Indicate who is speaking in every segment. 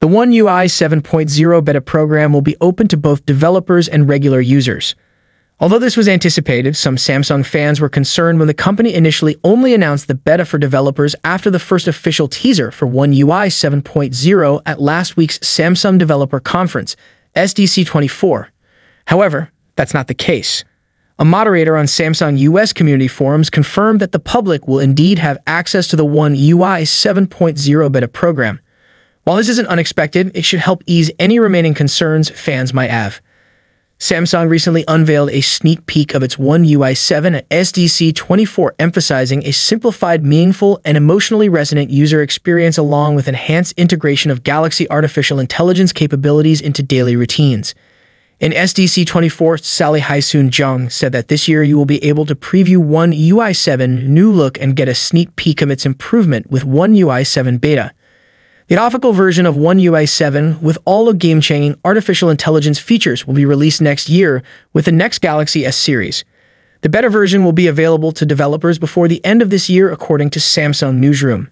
Speaker 1: The One UI 7.0 beta program will be open to both developers and regular users. Although this was anticipated, some Samsung fans were concerned when the company initially only announced the beta for developers after the first official teaser for One UI 7.0 at last week's Samsung Developer Conference, SDC24. However, that's not the case. A moderator on Samsung US community forums confirmed that the public will indeed have access to the One UI 7.0 beta program. While this isn't unexpected, it should help ease any remaining concerns fans might have. Samsung recently unveiled a sneak peek of its One UI 7 at SDC 24, emphasizing a simplified, meaningful, and emotionally resonant user experience along with enhanced integration of Galaxy artificial intelligence capabilities into daily routines. In SDC 24, Sally Hyesoon Jung said that this year you will be able to preview One UI 7 new look and get a sneak peek of its improvement with One UI 7 beta. The graphical version of One UI 7 with all the game-changing artificial intelligence features will be released next year with the next Galaxy S series. The beta version will be available to developers before the end of this year according to Samsung Newsroom.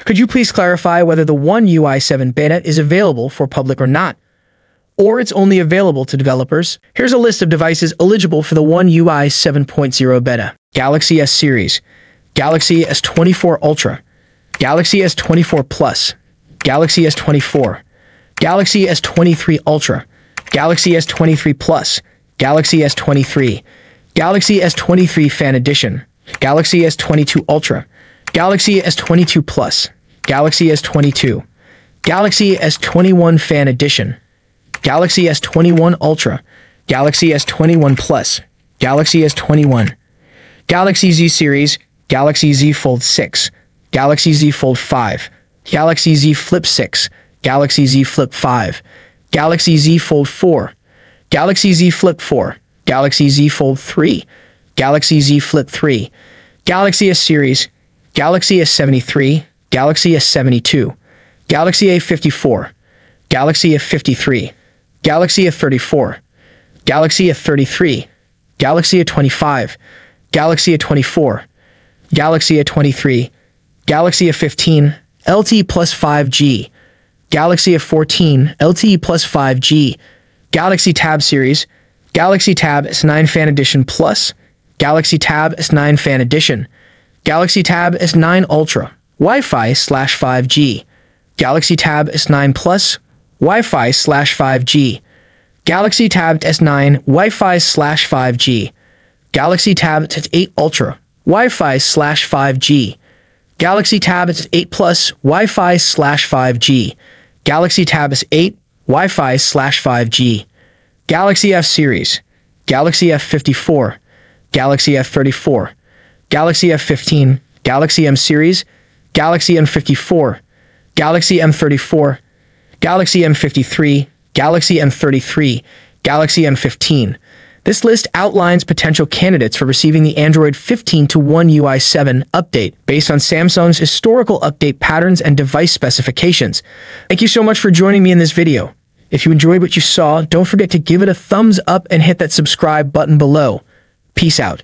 Speaker 1: Could you please clarify whether the One UI 7 beta is available for public or not? Or it's only available to developers? Here's a list of devices eligible for the One UI 7.0 beta. Galaxy S series, Galaxy S24 Ultra, Galaxy S24 Plus, Galaxy S24, Galaxy S23 Ultra, Galaxy S23 Plus, Galaxy S23, Galaxy S23 Fan Edition, Galaxy S22 Ultra, Galaxy S22 Plus, Galaxy S22, Galaxy S21 Fan Edition, Galaxy S21 Ultra, Galaxy S21 Plus, Galaxy S21, Galaxy Z Series, Galaxy Z Fold 6, Galaxy Z Fold 5, Galaxy Z Flip 6, Galaxy Z Flip 5, Galaxy Z Fold 4, Galaxy Z Flip 4, Galaxy Z Fold 3, Galaxy Z Flip 3, Galaxy S Series, Galaxy S73, Galaxy S72, Galaxy A54, Galaxy A53, Galaxy A34, Galaxy A33, Galaxy A25, Galaxy A24, Galaxy A23, Galaxy A15, LTE plus 5G, Galaxy S14, LTE plus 5G, Galaxy Tab series, Galaxy Tab S9 Fan Edition Plus, Galaxy Tab S9 Fan Edition, Galaxy Tab S9 Ultra, Wi-Fi slash 5G, Galaxy Tab S9 Plus, Wi-Fi slash 5G, Galaxy Tab S9 Wi-Fi slash 5G, Galaxy Tab S8 Ultra, Wi-Fi slash 5G, Galaxy Tab S8 Plus Wi-Fi slash 5G, Galaxy Tab S8 Wi-Fi slash 5G, Galaxy F Series, Galaxy F54, Galaxy F34, Galaxy F15, Galaxy M Series, Galaxy M54, Galaxy M34, Galaxy M53, Galaxy M33, Galaxy M15, this list outlines potential candidates for receiving the Android 15 to One UI 7 update based on Samsung's historical update patterns and device specifications. Thank you so much for joining me in this video. If you enjoyed what you saw, don't forget to give it a thumbs up and hit that subscribe button below. Peace out.